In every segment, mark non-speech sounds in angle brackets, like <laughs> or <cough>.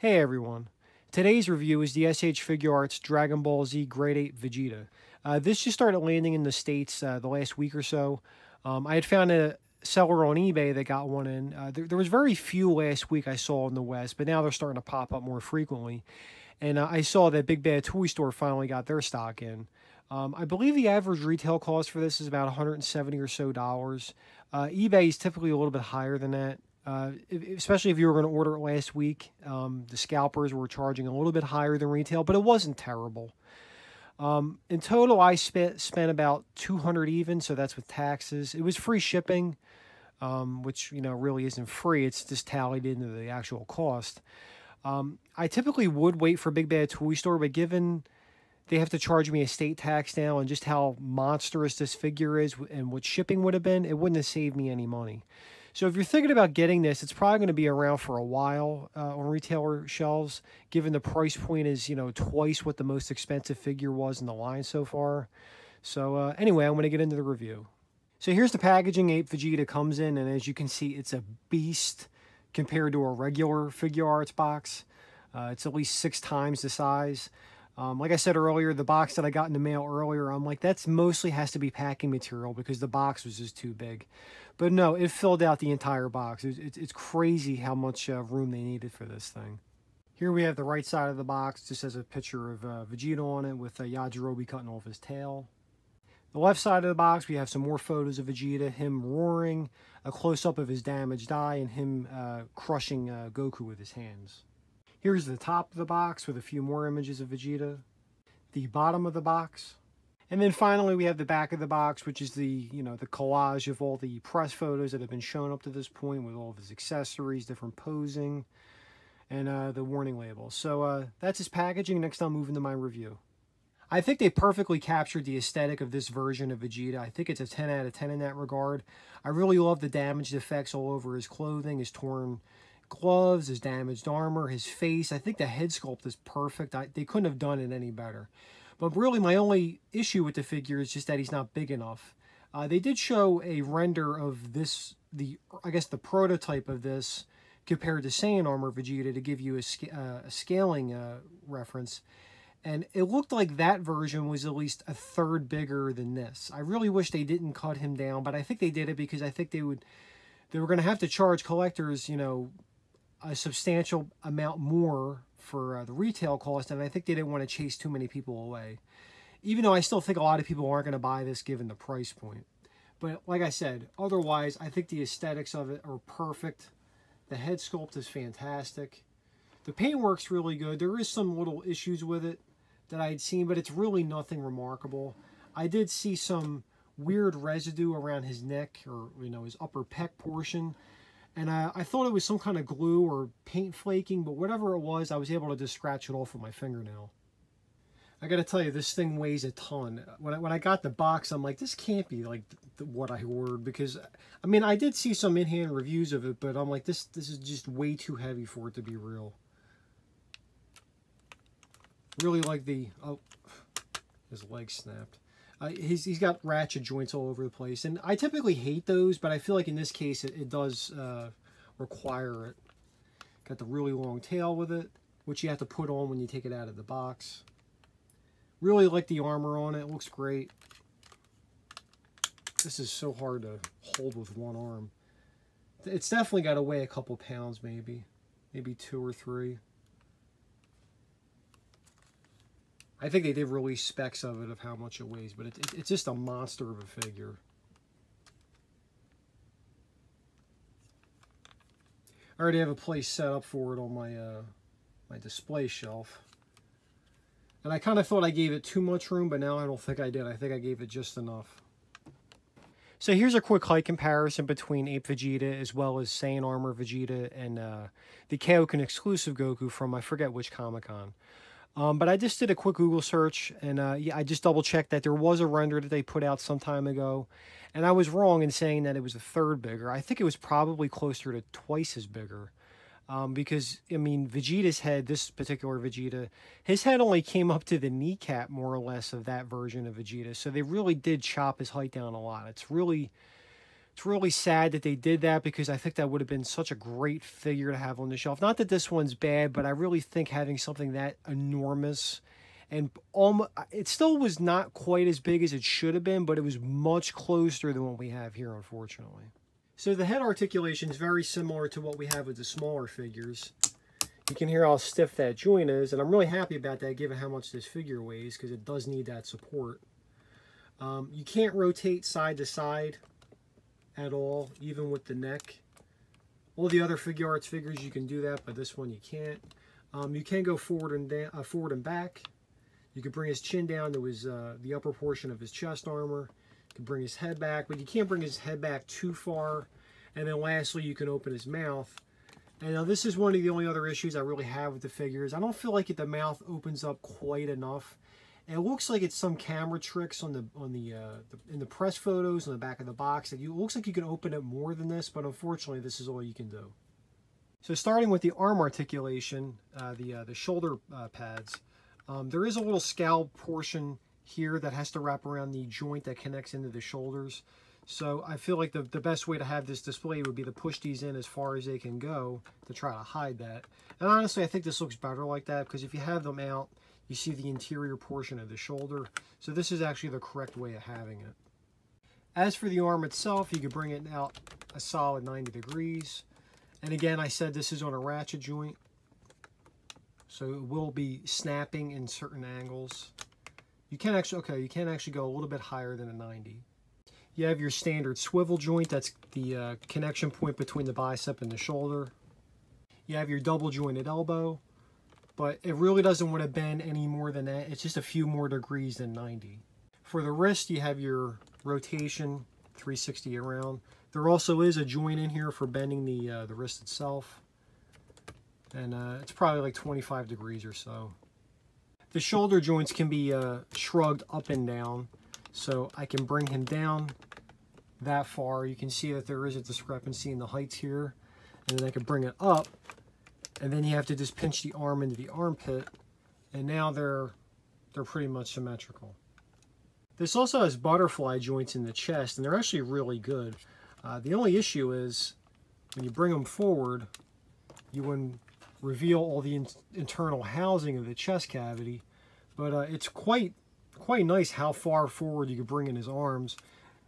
Hey everyone. Today's review is the SH Figuarts Dragon Ball Z Great Ape Vegeta. Uh, this just started landing in the States uh, the last week or so. Um, I had found a seller on eBay that got one in. Uh, there, there, was very few last week I saw in the West, but now they're starting to pop up more frequently. And uh, I saw that Big Bad Toy Store finally got their stock in. Um, I believe the average retail cost for this is about 170 or so dollars. Uh, eBay is typically a little bit higher than that. Uh, especially if you were going to order it last week. Um, the scalpers were charging a little bit higher than retail, but it wasn't terrible. Um, in total, I spent spent about 200 even, so that's with taxes. It was free shipping, um, which you know really isn't free. It's just tallied into the actual cost. Um, I typically would wait for Big Bad Toy Store, but given they have to charge me a state tax now and just how monstrous this figure is and what shipping would have been, it wouldn't have saved me any money. So if you're thinking about getting this, it's probably going to be around for a while uh, on retailer shelves, given the price point is, you know, twice what the most expensive figure was in the line so far. So uh, anyway, I'm going to get into the review. So here's the packaging Ape Vegeta comes in, and as you can see, it's a beast compared to a regular Figuarts box. Uh, it's at least six times the size. Um, like I said earlier, the box that I got in the mail earlier, I'm like, that's mostly has to be packing material because the box was just too big. But no, it filled out the entire box. It's, it's, it's crazy how much uh, room they needed for this thing. Here we have the right side of the box. Just has a picture of uh, Vegeta on it with uh, Yajirobe cutting off his tail. The left side of the box, we have some more photos of Vegeta, him roaring, a close-up of his damaged eye, and him uh, crushing uh, Goku with his hands. Here's the top of the box with a few more images of Vegeta. The bottom of the box. And then finally we have the back of the box, which is the, you know, the collage of all the press photos that have been shown up to this point with all of his accessories, different posing, and uh, the warning label. So uh, that's his packaging. Next I'll move into my review. I think they perfectly captured the aesthetic of this version of Vegeta. I think it's a 10 out of 10 in that regard. I really love the damaged effects all over his clothing, his torn gloves, his damaged armor, his face. I think the head sculpt is perfect. I, they couldn't have done it any better. But really, my only issue with the figure is just that he's not big enough. Uh, they did show a render of this, the I guess the prototype of this compared to Saiyan Armor Vegeta to give you a, uh, a scaling uh, reference. And it looked like that version was at least a third bigger than this. I really wish they didn't cut him down, but I think they did it because I think they would they were going to have to charge collectors, you know, a substantial amount more for uh, the retail cost, and I think they didn't want to chase too many people away. Even though I still think a lot of people aren't going to buy this given the price point. But like I said, otherwise, I think the aesthetics of it are perfect. The head sculpt is fantastic. The paintwork's really good. There is some little issues with it that I had seen, but it's really nothing remarkable. I did see some weird residue around his neck or, you know, his upper pec portion and I, I thought it was some kind of glue or paint flaking, but whatever it was, I was able to just scratch it off with my fingernail. I gotta tell you, this thing weighs a ton. When I, when I got the box, I'm like, this can't be like what I ordered because, I mean, I did see some in-hand reviews of it, but I'm like, this this is just way too heavy for it to be real. Really like the, oh, his leg snapped. Uh, he's, he's got ratchet joints all over the place. And I typically hate those, but I feel like in this case it, it does uh, require it. Got the really long tail with it, which you have to put on when you take it out of the box. Really like the armor on it. It looks great. This is so hard to hold with one arm. It's definitely got to weigh a couple pounds maybe. Maybe two or three. I think they did release specs of it of how much it weighs, but it, it, it's just a monster of a figure. I already have a place set up for it on my uh, my display shelf. And I kind of thought I gave it too much room, but now I don't think I did. I think I gave it just enough. So here's a quick height comparison between Ape Vegeta as well as Saiyan Armor Vegeta and uh, the Kaioken exclusive Goku from I forget which Comic-Con. Um, but I just did a quick Google search, and uh, yeah, I just double checked that there was a render that they put out some time ago, and I was wrong in saying that it was a third bigger. I think it was probably closer to twice as bigger, um, because I mean Vegeta's head, this particular Vegeta, his head only came up to the kneecap more or less of that version of Vegeta, so they really did chop his height down a lot. It's really It's really sad that they did that because I think that would have been such a great figure to have on the shelf. Not that this one's bad, but I really think having something that enormous and almost, it still was not quite as big as it should have been, but it was much closer than what we have here, unfortunately. So the head articulation is very similar to what we have with the smaller figures. You can hear how stiff that joint is, and I'm really happy about that given how much this figure weighs because it does need that support. Um, you can't rotate side to side at all, even with the neck. All the other Figuarts figures you can do that, but this one you can't. Um, you can go forward and down, uh, forward and back. You can bring his chin down to his uh, the upper portion of his chest armor. You can bring his head back, but you can't bring his head back too far. And then lastly, you can open his mouth. And now this is one of the only other issues I really have with the figures. I don't feel like the mouth opens up quite enough. And it looks like it's some camera tricks on the on the, uh, the, in the press photos on the back of the box. That you, it looks like you can open it more than this, but unfortunately, this is all you can do. So starting with the arm articulation, uh, the uh, the shoulder uh, pads, um, there is a little scowl portion here that has to wrap around the joint that connects into the shoulders. So I feel like the, the best way to have this display would be to push these in as far as they can go to try to hide that. And honestly, I think this looks better like that because if you have them out, you see the interior portion of the shoulder. So this is actually the correct way of having it. As for the arm itself, you can bring it out a solid 90 degrees. And again, I said this is on a ratchet joint. So it will be snapping in certain angles. You can actually, okay, you can actually go a little bit higher than a 90. You have your standard swivel joint. That's the uh, connection point between the bicep and the shoulder. You have your double jointed elbow but it really doesn't want to bend any more than that. It's just a few more degrees than 90. For the wrist, you have your rotation 360 around. There also is a joint in here for bending the, uh, the wrist itself. And uh, it's probably like 25 degrees or so. The shoulder joints can be uh, shrugged up and down. So I can bring him down that far. You can see that there is a discrepancy in the heights here. And then I can bring it up and then you have to just pinch the arm into the armpit and now they're they're pretty much symmetrical. This also has butterfly joints in the chest and they're actually really good. Uh, the only issue is when you bring them forward you would reveal all the in internal housing of the chest cavity but uh, it's quite quite nice how far forward you can bring in his arms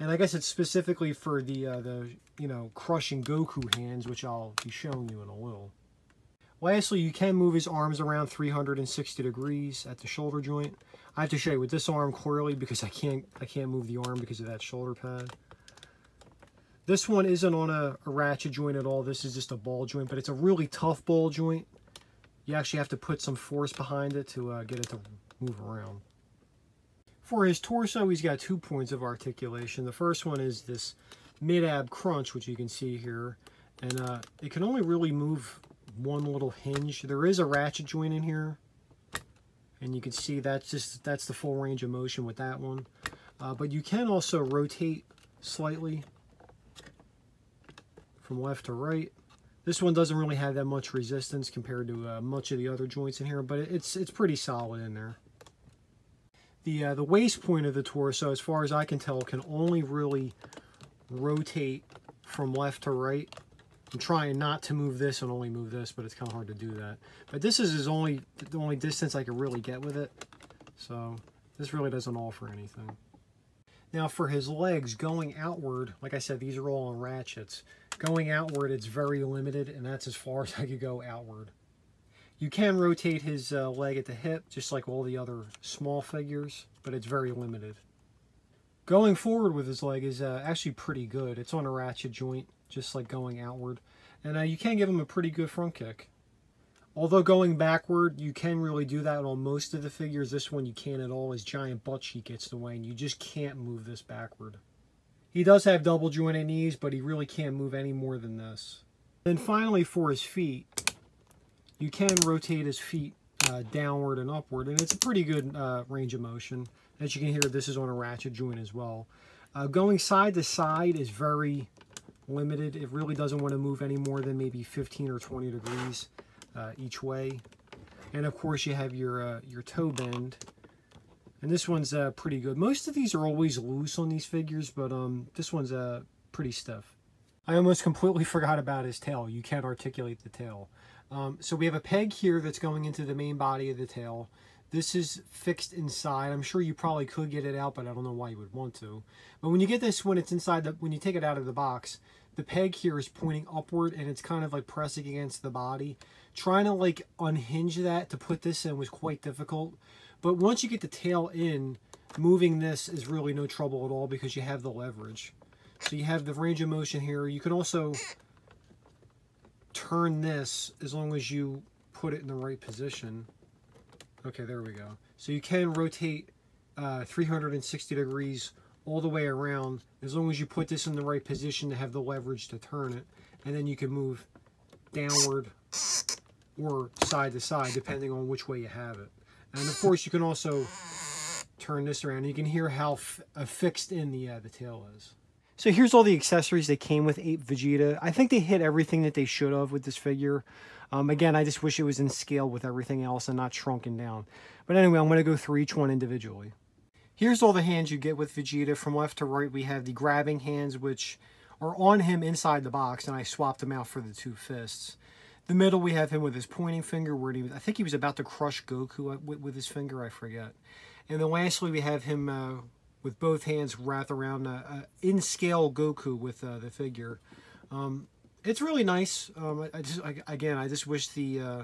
and I guess it's specifically for the uh, the you know crushing Goku hands which I'll be showing you in a little. Lastly, you can move his arms around 360 degrees at the shoulder joint. I have to show you with this arm clearly because I can't I can't move the arm because of that shoulder pad. This one isn't on a, a ratchet joint at all. This is just a ball joint, but it's a really tough ball joint. You actually have to put some force behind it to uh, get it to move around. For his torso, he's got two points of articulation. The first one is this mid-ab crunch, which you can see here. And uh, it can only really move one little hinge. There is a ratchet joint in here. And you can see that's just that's the full range of motion with that one. Uh, but you can also rotate slightly from left to right. This one doesn't really have that much resistance compared to uh, much of the other joints in here, but it's it's pretty solid in there. The uh, the waist point of the torso, as far as I can tell, can only really rotate from left to right I'm trying not to move this and only move this, but it's kind of hard to do that. But this is his only the only distance I can really get with it. So this really doesn't offer anything. Now for his legs going outward, like I said, these are all on ratchets. Going outward, it's very limited, and that's as far <laughs> as I could go outward. You can rotate his uh, leg at the hip, just like all the other small figures, but it's very limited. Going forward with his leg is uh, actually pretty good. It's on a ratchet joint just like going outward. And uh, you can give him a pretty good front kick. Although going backward, you can really do that on most of the figures. This one you can't at all. His giant butt cheek gets the way, and you just can't move this backward. He does have double jointed knees, but he really can't move any more than this. Then finally for his feet, you can rotate his feet uh, downward and upward, and it's a pretty good uh, range of motion. As you can hear, this is on a ratchet joint as well. Uh, going side to side is very limited. It really doesn't want to move any more than maybe 15 or 20 degrees uh, each way. And of course you have your, uh, your toe bend. And this one's uh, pretty good. Most of these are always loose on these figures, but um, this one's uh, pretty stiff. I almost completely <laughs> forgot about his tail. You can't articulate the tail. Um, so we have a peg here that's going into the main body of the tail. This is fixed inside. I'm sure you probably could get it out, but I don't know why you would want to. But when you get this, when it's inside, the, when you take it out of the box, the peg here is pointing upward and it's kind of like pressing against the body. Trying to like unhinge that to put this in was quite difficult. But once you get the tail in, moving this is really no trouble at all because you have the leverage. So you have the range of motion here. You can also turn this as long as you put it in the right position. Okay, there we go. So you can rotate uh, 360 degrees all the way around as long as you put this in the right position to have the leverage to turn it. And then you can move downward or side to side depending on which way you have it. And of course you can also turn this around. You can hear how uh, fixed in the, uh, the tail is. So here's all the accessories that came with Ape Vegeta. I think they hit everything that they should have with this figure. Um, again, I just wish it was in scale with everything else and not shrunken down. But anyway, I'm going to go through each one individually. Here's all the hands you get with Vegeta. From left to right, we have the grabbing hands, which are on him inside the box, and I swapped them out for the two fists. The middle, we have him with his pointing finger, where he was, I think he was about to crush Goku with, with his finger, I forget. And then lastly, we have him uh, with both hands wrapped around uh, uh, in-scale Goku with uh, the figure. Um, it's really nice. Um, I, just I, again, I just wish the uh,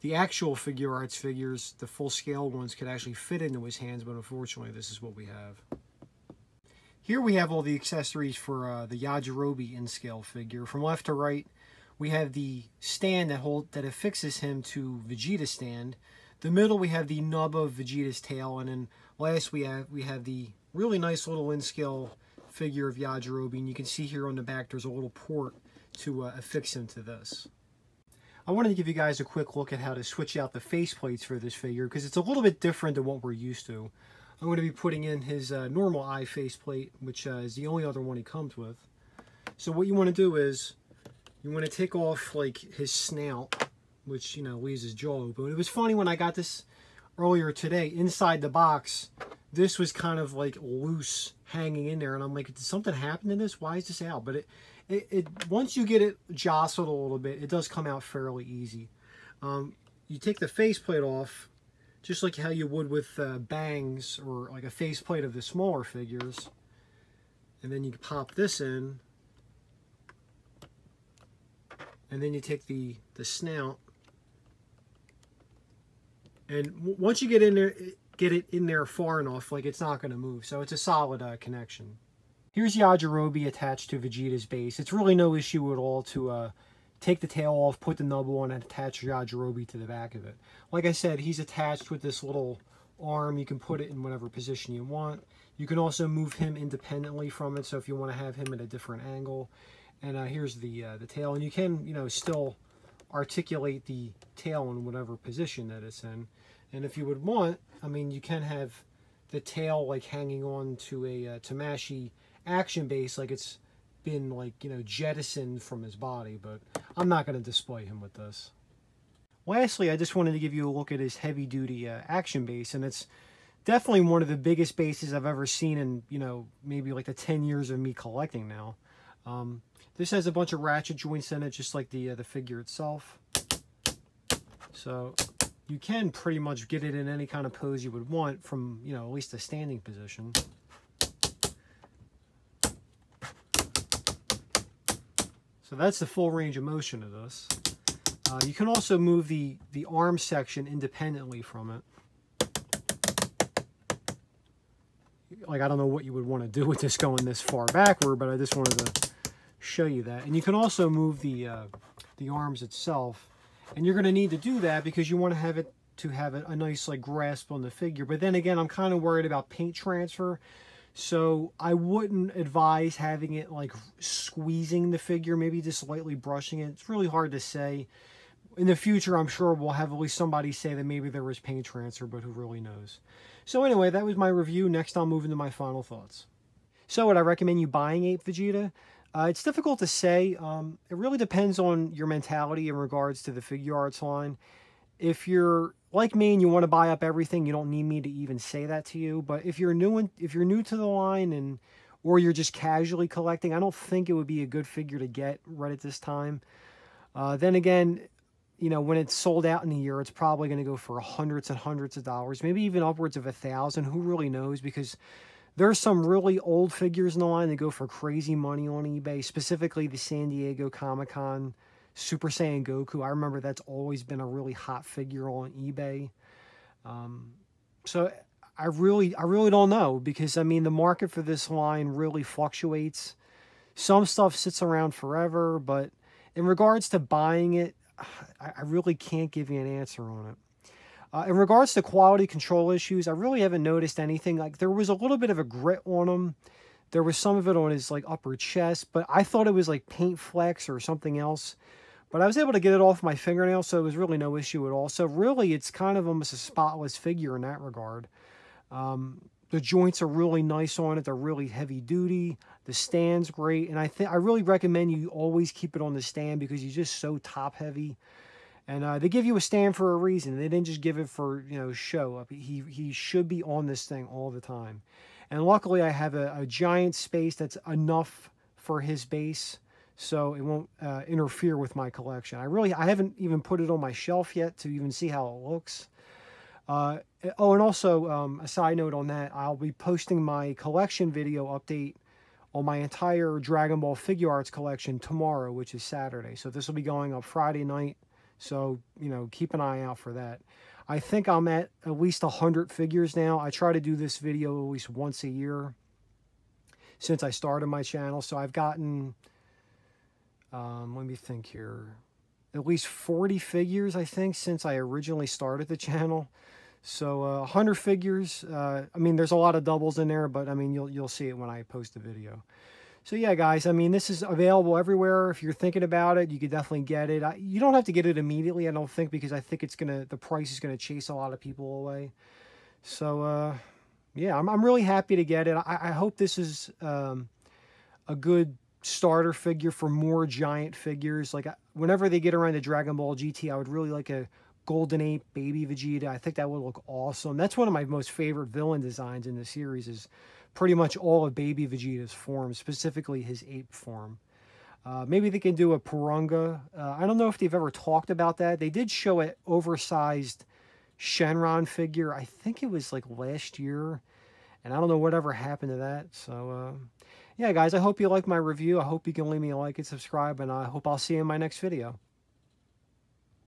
the actual Figuarts figures, the full scale ones, could actually fit into his hands, but unfortunately, this is what we have. Here we have all the accessories for uh, the Yajirobe in scale figure. From left to right, we have the stand that hold that affixes him to Vegeta stand. The middle we have the nub of Vegeta's tail, and then last we have we have the really nice little in scale figure of Yajirobe, and you can see here on the back there's a little port to uh, affix him to this. I wanted to give you guys a quick look at how to switch out the face plates for this figure because it's a little bit different than what we're used to. I'm going to be putting in his uh, normal eye faceplate, which uh, is the only other one he comes with. So what you want to do is you want to take off like his snout, which you know leaves his jaw open. It was funny when I got this earlier today inside the box. This was kind of like loose hanging in there, and I'm like, did something happen to this? Why is this out? But it it, it, once you get it jostled a little bit, it does come out fairly easy. Um, you take the faceplate off, just like how you would with uh, bangs or like a faceplate of the smaller figures. And then you pop this in. And then you take the, the snout. And once you get in there, get it in there far enough, like it's not going to move. So it's a solid uh, connection. Here's Yajirobe attached to Vegeta's base. It's really no issue at all to uh, take the tail off, put the nub on, and attach Yajirobe to the back of it. Like I said, he's attached with this little arm. You can put it in whatever position you want. You can also move him independently from it, so if you want to have him at a different angle. And uh, here's the uh, the tail, and you can, you know, still articulate the tail in whatever position that it's in. And if you would want, I mean, you can have the tail like hanging on to a uh, Tamashii action base like it's been like, you know, jettisoned from his body, but I'm not going to display him with this. Lastly, I just wanted to give you a look at his heavy-duty uh, action base, and it's definitely one of the biggest bases I've ever seen in, you know, maybe like the 10 years of me collecting now. Um, this has a bunch of ratchet joints in it, just like the, uh, the figure itself. So you can pretty much get it in any kind of pose you would want from, you know, at least a standing position. So that's the full range of motion of this. Uh, you can also move the, the arm section independently from it. Like, I don't know what you would want to do with this going this far backward, but I just wanted to show you that. And you can also move the, uh, the arms itself. And you're going to need to do that because you want to have it to have a, a nice like grasp on the figure. But then again, I'm kind of worried about paint transfer. So I wouldn't advise having it like squeezing the figure, maybe just lightly brushing it. It's really hard to say. In the future, I'm sure we'll have at least somebody say that maybe there was paint transfer, but who really knows. So anyway, that was my review. Next, I'll move into my final thoughts. So would I recommend you buying Ape Vegeta? Uh, it's difficult to say. Um, it really depends on your mentality in regards to the Figuarts line. If you're like me and you want to buy up everything, you don't need me to even say that to you. But if you're new in, if you're new to the line and or you're just casually collecting, I don't think it would be a good figure to get right at this time. Uh, then again, you know, when it's sold out in a year, it's probably going to go for hundreds and hundreds of dollars, maybe even upwards of a thousand. Who really knows? Because there's some really old figures in the line that go for crazy money on eBay, specifically the San Diego Comic Con Super Saiyan Goku. I remember that's always been a really hot figure on eBay. Um, so I really, I really don't know because I mean the market for this line really fluctuates. Some stuff sits around forever, but in regards to buying it, <sighs> I, really can't give you an answer on it. Uh, in regards to quality control issues, I really haven't noticed anything. Like there was a little bit of a grit on him. There was some of it on his like upper chest, but I thought it was like paint flex or something else. But I was able to get it off my fingernail, so it was really no issue at all. So really, it's kind of almost a spotless figure in that regard. Um, the joints are really nice on it. They're really heavy duty. The stand's great. And I think I really recommend you always keep it on the stand because he's just so top heavy. And uh, they give you a stand for a reason. They didn't just give it for, you know, show. He, he should be on this thing all the time. And luckily I have a, a giant space that's enough for his base so it won't uh, interfere with my collection. I really, I haven't even put it on my shelf yet to even see how it looks. Uh, oh, and also, um, a side note on that, I'll be posting my collection video update on my entire Dragon Ball Figuarts collection tomorrow, which is Saturday. So this will be going up Friday night. So, you know, keep an eye out for that. I think I'm at at least 100 figures now. I try to do this video at least once a year since I started my channel. So I've gotten, um, let me think here, at least 40 figures, I think, since I originally started the <laughs> channel. So uh, 100 figures. Uh, I mean, there's a lot of doubles in there, but I mean, you'll you'll see it when I post the video. So yeah, guys. I mean, this is available everywhere. If you're thinking about it, you could definitely get it. I, you don't have to get it immediately, I don't think, because I think it's gonna the price is gonna chase a lot of people away. So uh, yeah, I'm I'm really happy to get it. I, I hope this is um, a good starter figure for more giant figures. Like whenever they get around the Dragon Ball GT, I would really like a Golden Ape Baby Vegeta. I think that would look awesome. That's one of my most favorite villain designs in the series is pretty much all of Baby Vegeta's forms, specifically his ape form. Uh, maybe they can do a Porunga. Uh, I don't know if they've ever talked about that. They did show an oversized Shenron figure. I think it was like last year. And I don't know whatever happened to that. So, uh, yeah, guys, I hope you like my review. I hope you can leave me a like and subscribe. And I hope I'll see you in my next video.